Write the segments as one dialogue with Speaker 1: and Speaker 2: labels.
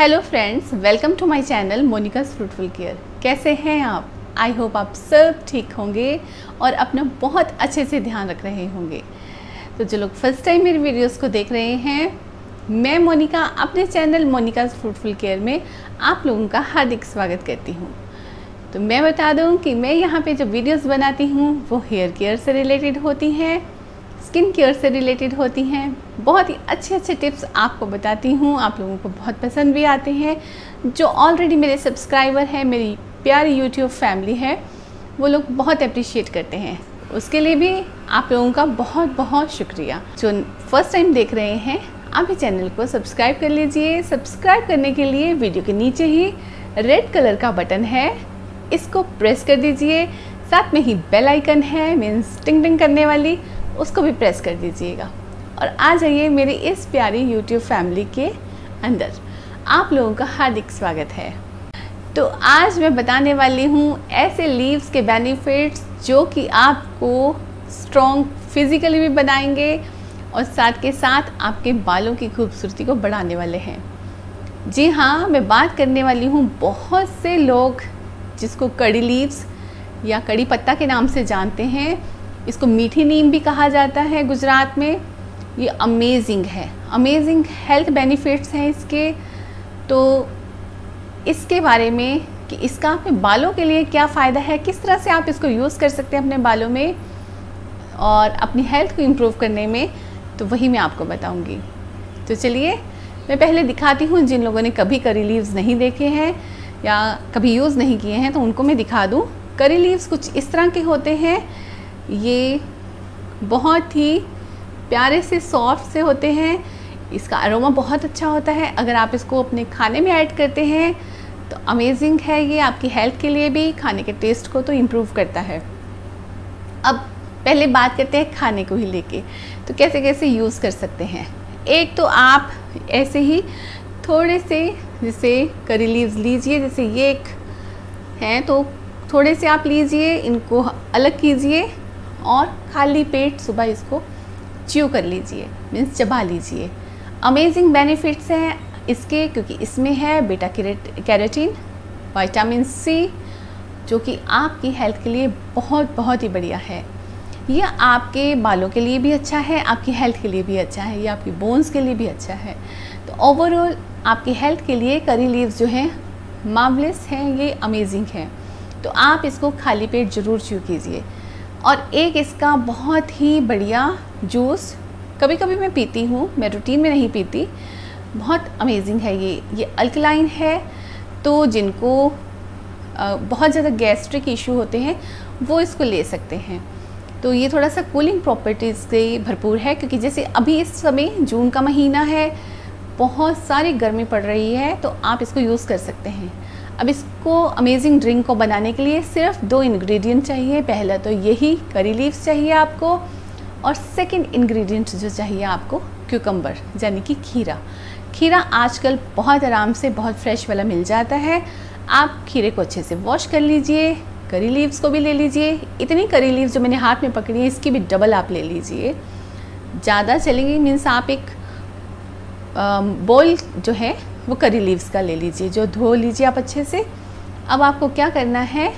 Speaker 1: Hello friends welcome to my channel Monica's fruitful care कैसे हैं आप? आई होप आप सब ठीक होंगे और अपना बहुत अच्छे से ध्यान रख रहे होंगे। तो जो लोग फ़र्स्ट टाइम मेरी वीडियोस को देख रहे हैं, मैं मोनिका अपने चैनल मोनिकाज फ्रूटफुल केयर में आप लोगों का हार्दिक स्वागत करती हूँ। तो मैं बता दूँ कि मैं यहाँ पर जो वीडियोज़ बनाती हूँ, वो हेयर केयर से रिलेटेड होती हैं। स्किन केयर से रिलेटेड होती हैं। बहुत ही अच्छे अच्छे टिप्स आपको बताती हूँ। आप लोगों को बहुत पसंद भी आते हैं। जो ऑलरेडी मेरे सब्सक्राइबर हैं, मेरी प्यारी यूट्यूब फैमिली है, वो लोग बहुत अप्रिशिएट करते हैं। उसके लिए भी आप लोगों का बहुत बहुत शुक्रिया। जो फ़र्स्ट टाइम देख रहे हैं, आप ही चैनल को सब्सक्राइब कर लीजिए। सब्सक्राइब करने के लिए वीडियो के नीचे ही रेड कलर का बटन है। इसको प्रेस कर दीजिए। साथ में ही बेल आइकन है। मीन्स टिंग टिंग करने वाली। उसको भी प्रेस कर दीजिएगा। और आ जाइए मेरी इस प्यारी यूट्यूब फैमिली के अंदर। आप लोगों का हार्दिक स्वागत है। तो आज मैं बताने वाली हूँ ऐसे लीव्स के बेनिफिट्स जो कि आपको स्ट्रॉन्ग फिजिकली भी बनाएँगे और साथ के साथ आपके बालों की खूबसूरती को बढ़ाने वाले हैं। जी हाँ मैं बात करने वाली हूँ बहुत से लोग जिसको कड़ी लीव्स या कड़ी पत्ता के नाम से जानते हैं। इसको मीठी नीम भी कहा जाता है गुजरात में। ये अमेजिंग है। अमेजिंग हेल्थ बेनिफिट्स हैं इसके। तो इसके बारे में कि इसका अपने बालों के लिए क्या फ़ायदा है, किस तरह से आप इसको यूज़ कर सकते हैं अपने बालों में और अपनी हेल्थ को इम्प्रूव करने में तो वही मैं आपको बताऊँगी। तो चलिए, मैं पहले दिखाती हूँ जिन लोगों ने कभी करी लीव्स नहीं देखे हैं या कभी यूज़ नहीं किए हैं तो उनको मैं दिखा दूँ। करी लीव्स कुछ इस तरह के होते हैं ये बहुत ही प्यारे से, सॉफ्ट से होते हैं। इसका अरोमा बहुत अच्छा होता है। अगर आप इसको अपने खाने में ऐड करते हैं तो अमेजिंग है ये। आपकी हेल्थ के लिए भी, खाने के टेस्ट को तो इम्प्रूव करता है। अब पहले बात करते हैं खाने को ही लेके। तो कैसे कैसे यूज़ कर सकते हैं? एक तो आप ऐसे ही थोड़े से, जैसे करी लीव्स लीजिए, जैसे ये एक हैं तो थोड़े से आप लीजिए, इनको अलग कीजिए। और खाली पेट सुबह इसको च्यू कर लीजिए मीन्स चबा लीजिए। अमेजिंग बेनिफिट्स हैं इसके, क्योंकि इसमें है बेटा कैरेटीन वाइटामिन सी जो कि आपकी हेल्थ के लिए बहुत बहुत ही बढ़िया है। ये आपके बालों के लिए भी अच्छा है, आपकी हेल्थ के लिए भी अच्छा है, ये आपकी बोन्स के लिए भी अच्छा है। तो ओवरऑल आपकी हेल्थ के लिए करी लीव्स जो हैं मावलेस हैं, ये अमेजिंग हैं। तो आप इसको खाली पेट ज़रूर च्यू कीजिए। और एक इसका बहुत ही बढ़िया जूस कभी कभी मैं पीती हूँ, मैं रूटीन में नहीं पीती। बहुत अमेजिंग है ये। ये अल्कलाइन है तो जिनको बहुत ज़्यादा गैस्ट्रिक इशू होते हैं, वो इसको ले सकते हैं। तो ये थोड़ा सा कूलिंग प्रॉपर्टीज़ से भरपूर है, क्योंकि जैसे अभी इस समय जून का महीना है, बहुत सारी गर्मी पड़ रही है तो आप इसको यूज़ कर सकते हैं। अब इसको अमेजिंग ड्रिंक को बनाने के लिए सिर्फ़ दो इंग्रेडिएंट चाहिए। पहला तो यही करी लीव्स चाहिए आपको और सेकंड इंग्रेडिएंट जो चाहिए आपको क्यूकम्बर यानी कि खीरा। खीरा आजकल बहुत आराम से, बहुत फ्रेश वाला मिल जाता है। आप खीरे को अच्छे से वॉश कर लीजिए करी लीव्स को भी ले लीजिए। इतनी करी लीव्स जो मैंने हाथ में पकड़ी है, इसकी भी डबल आप ले लीजिए। ज़्यादा चलेंगी मीन्स आप एक बॉल जो है वो करी लीव्स का ले लीजिए, जो धो लीजिए आप अच्छे से। अब आपको क्या करना है?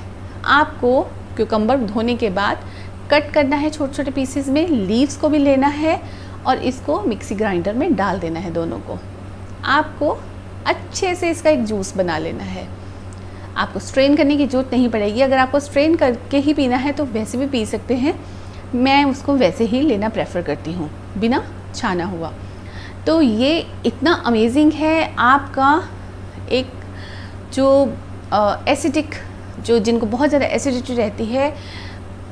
Speaker 1: आपको क्यूकम्बर धोने के बाद कट करना है छोटे छोटे पीसेस में लीव्स को भी लेना है और इसको मिक्सी ग्राइंडर में डाल देना है दोनों को। आपको अच्छे से इसका एक जूस बना लेना है। आपको स्ट्रेन करने की ज़रूरत नहीं पड़ेगी। अगर आपको स्ट्रेन करके ही पीना है तो वैसे भी पी सकते हैं। मैं उसको वैसे ही लेना प्रेफर करती हूँ, बिना छाना हुआ। तो ये इतना अमेजिंग है आपका एक जो एसिडिक जो जिनको बहुत ज़्यादा एसिडिटी रहती है,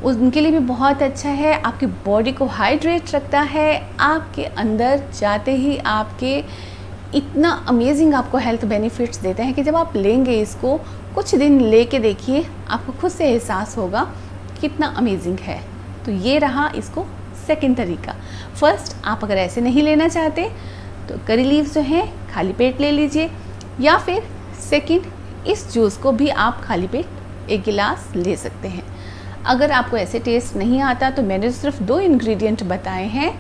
Speaker 1: उनके लिए भी बहुत अच्छा है। आपकी बॉडी को हाइड्रेट रखता है। आपके अंदर जाते ही आपके इतना अमेजिंग आपको हेल्थ बेनिफिट्स देते हैं कि जब आप लेंगे इसको, कुछ दिन ले के देखिए, आपको खुद से एहसास होगा कितना अमेजिंग है। तो ये रहा इसको सेकेंड तरीका। फ़र्स्ट, आप अगर ऐसे नहीं लेना चाहते तो करी लीव्स जो हैं, खाली पेट ले लीजिए। या फिर सेकंड, इस जूस को भी आप खाली पेट एक गिलास ले सकते हैं। अगर आपको ऐसे टेस्ट नहीं आता तो मैंने सिर्फ़ दो इंग्रेडिएंट बताए हैं।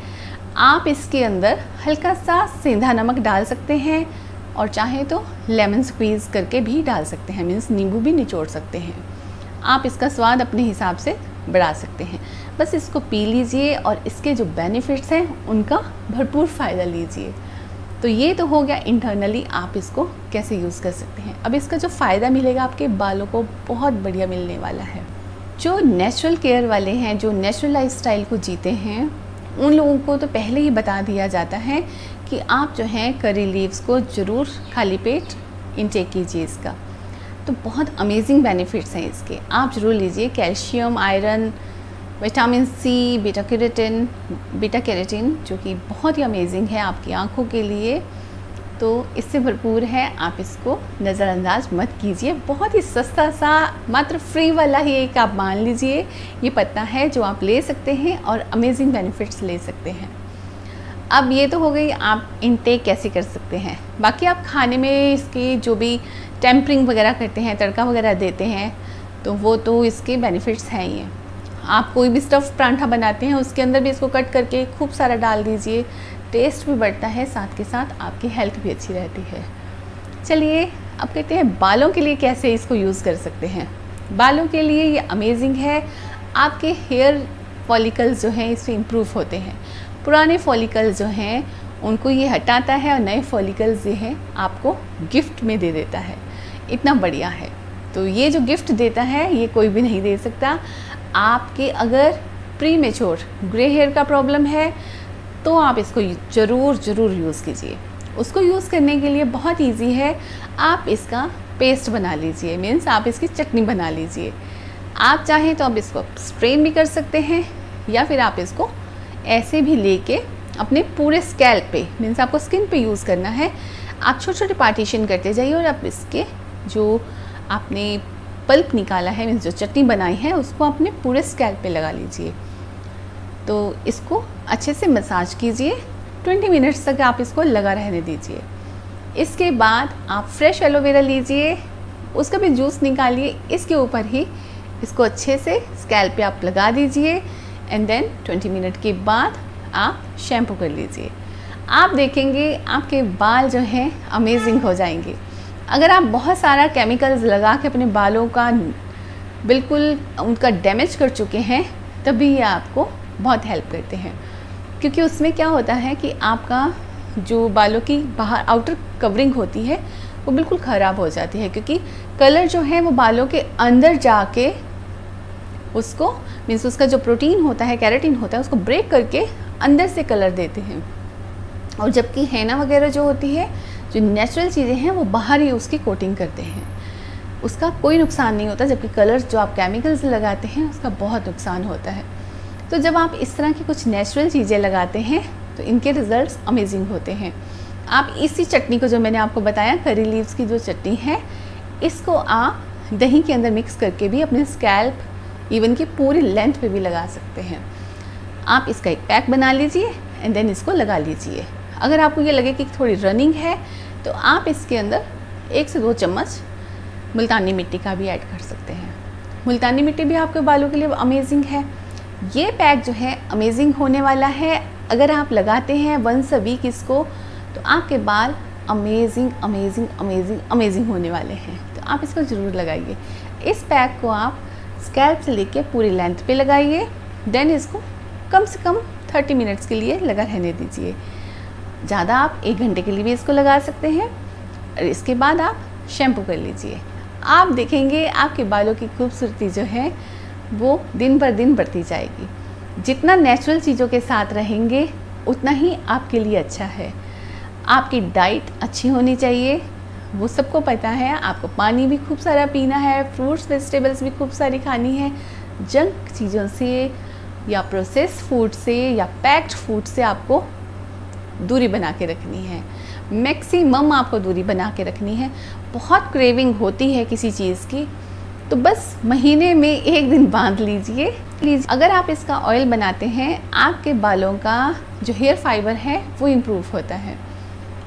Speaker 1: आप इसके अंदर हल्का सा सेंधा नमक डाल सकते हैं और चाहे तो लेमन स्क्वीज़ करके भी डाल सकते हैं मीन्स नींबू भी निचोड़ सकते हैं। आप इसका स्वाद अपने हिसाब से बढ़ा सकते हैं। बस इसको पी लीजिए और इसके जो बेनिफिट्स हैं, उनका भरपूर फ़ायदा लीजिए। तो ये तो हो गया इंटरनली आप इसको कैसे यूज़ कर सकते हैं। अब इसका जो फ़ायदा मिलेगा आपके बालों को, बहुत बढ़िया मिलने वाला है। जो नेचुरल केयर वाले हैं, जो नेचुरल लाइफ को जीते हैं, उन लोगों को तो पहले ही बता दिया जाता है कि आप जो हैं करी लीव्स को ज़रूर खाली पेट इनटेक कीजिए इसका। तो बहुत अमेजिंग बेनिफिट्स हैं इसके। आप ज़रूर लीजिए calcium iron vitamin C beta carotene beta carotene जो कि बहुत ही अमेजिंग है आपकी आँखों के लिए। तो इससे भरपूर है, आप इसको नज़रअंदाज मत कीजिए। बहुत ही सस्ता सा, मात्र फ्री वाला ही एक आप मान लीजिए। ये पत्ता है जो आप ले सकते हैं और अमेजिंग बेनिफिट्स ले सकते हैं। अब ये तो हो गई, आप इनटेक कैसे कर सकते हैं? बाकी आप खाने में इसकी जो भी टेम्परिंग वगैरह करते हैं, तड़का वगैरह देते हैं तो वो तो इसके बेनिफिट्स हैं ही। आप कोई भी स्टफ़ परांठा बनाते हैं, उसके अंदर भी इसको कट करके खूब सारा डाल दीजिए। टेस्ट भी बढ़ता है, साथ के साथ आपकी हेल्थ भी अच्छी रहती है। चलिए, अब कहते हैं बालों के लिए कैसे इसको यूज़ कर सकते हैं। बालों के लिए ये अमेजिंग है। आपके हेयर फॉलिकल्स जो हैं, इससे इम्प्रूव होते हैं। पुराने फॉलिकल्स जो हैं, उनको ये हटाता है और नए फॉलिकल्स जो हैं, आपको गिफ्ट में दे देता है। इतना बढ़िया है। तो ये जो गिफ्ट देता है, ये कोई भी नहीं दे सकता। आपके अगर प्री मेच्योर ग्रे हेयर का प्रॉब्लम है तो आप इसको ज़रूर ज़रूर यूज़ कीजिए। उसको यूज़ करने के लिए बहुत इजी है, आप इसका पेस्ट बना लीजिए। मीन्स आप इसकी चटनी बना लीजिए। आप चाहें तो आप इसको स्ट्रेन भी कर सकते हैं, या फिर आप इसको ऐसे भी लेके अपने पूरे स्कैल्प पे मीन्स आपको स्किन पे यूज़ करना है। आप छोटे छोटे पार्टीशन करते जाइए और आप इसके जो आपने पल्प निकाला है, मीन्स जो चटनी बनाई है, उसको अपने पूरे स्कैल्प पे लगा लीजिए। तो इसको अच्छे से मसाज कीजिए। 20 मिनट्स तक आप इसको लगा रहने दीजिए। इसके बाद आप फ्रेश एलोवेरा लीजिए। उसका भी जूस निकालिए। इसके ऊपर ही इसको अच्छे से स्कैल पे आप लगा दीजिए। एंड देन 20 मिनट के बाद आप शैम्पू कर लीजिए। आप देखेंगे आपके बाल जो हैं अमेजिंग हो जाएँगे। अगर आप बहुत सारा केमिकल्स लगा के अपने बालों का बिल्कुल उनका डैमेज कर चुके हैं, तभी ये आपको बहुत हेल्प करते हैं। क्योंकि उसमें क्या होता है कि आपका जो बालों की बाहर आउटर कवरिंग होती है, वो बिल्कुल ख़राब हो जाती है। क्योंकि कलर जो है, वो बालों के अंदर जाके उसको मीन्स उसका जो प्रोटीन होता है कैरेटीन होता है, उसको ब्रेक करके अंदर से कलर देते हैं। और जबकि हैना वगैरह जो होती है जो नेचुरल चीज़ें हैं, वो बाहर ही उसकी कोटिंग करते हैं। उसका कोई नुकसान नहीं होता, जबकि कलर्स जो आप केमिकल्स लगाते हैं, उसका बहुत नुकसान होता है। तो जब आप इस तरह की कुछ नेचुरल चीज़ें लगाते हैं तो इनके रिज़ल्ट्स अमेजिंग होते हैं। आप इसी चटनी को जो मैंने आपको बताया करी लीव्स की जो चटनी है, इसको आप दही के अंदर मिक्स करके भी अपने स्कैल्प इवन की पूरी लेंथ पे भी लगा सकते हैं। आप इसका एक पैक बना लीजिए एंड देन इसको लगा लीजिए। अगर आपको ये लगे कि थोड़ी रनिंग है तो आप इसके अंदर एक से दो चम्मच मुल्तानी मिट्टी का भी ऐड कर सकते हैं। मुल्तानी मिट्टी भी आपके बालों के लिए अमेजिंग है। ये पैक जो है अमेजिंग होने वाला है। अगर आप लगाते हैं वंस अ वीक इसको तो आपके बाल अमेजिंग अमेजिंग अमेजिंग अमेजिंग होने वाले हैं। तो आप इसको ज़रूर लगाइए। इस पैक को आप स्कैल्प से लेके पूरी लेंथ पे लगाइए। देन इसको कम से कम 30 मिनट्स के लिए लगा रहने दीजिए। ज़्यादा आप एक घंटे के लिए भी इसको लगा सकते हैं। और इसके बाद आप शैम्पू कर लीजिए। आप देखेंगे आपके बालों की खूबसूरती जो है, वो दिन पर दिन बढ़ती जाएगी। जितना नेचुरल चीज़ों के साथ रहेंगे, उतना ही आपके लिए अच्छा है। आपकी डाइट अच्छी होनी चाहिए। वो सबको पता है, आपको पानी भी खूब सारा पीना है फ्रूट्स वेजिटेबल्स भी खूब सारी खानी है। जंक चीज़ों से या प्रोसेस फ़ूड से या पैक्ड फ़ूड से आपको दूरी बना के रखनी है। मैक्सिमम आपको दूरी बना के रखनी है। बहुत क्रेविंग होती है किसी चीज़ की। तो बस महीने में एक दिन बाँध लीजिए। प्लीज़, अगर आप इसका ऑयल बनाते हैं, आपके बालों का जो हेयर फाइबर है, वो इम्प्रूव होता है।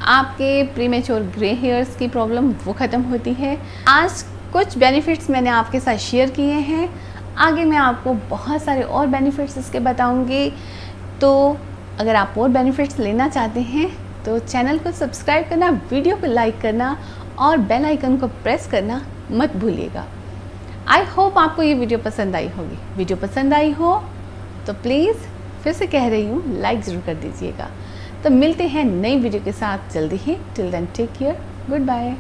Speaker 1: आपके प्रीमेच्योर ग्रे हेयर्स की प्रॉब्लम वो ख़त्म होती है। आज कुछ बेनिफिट्स मैंने आपके साथ शेयर किए हैं। आगे मैं आपको बहुत सारे और बेनिफिट्स इसके बताऊँगी। तो अगर आप और बेनिफिट्स लेना चाहते हैं तो चैनल को सब्सक्राइब करना वीडियो को लाइक करना और बेल आइकन को प्रेस करना मत भूलिएगा। आई होप आपको ये वीडियो पसंद आई होगी। वीडियो पसंद आई हो तो प्लीज़ फिर से कह रही हूँ लाइक ज़रूर कर दीजिएगा। तो मिलते हैं नई वीडियो के साथ। जल्दी ही till then take care goodbye